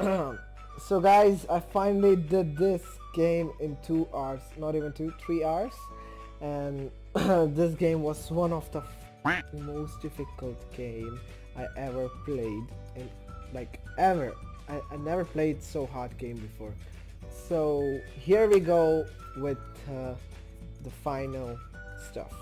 so guys, I finally did this game in two hours, not even two, three hours, and this game was one of the most difficult game I ever played, in like ever. I, I never played so hard game before. So here we go with uh, the final stuff.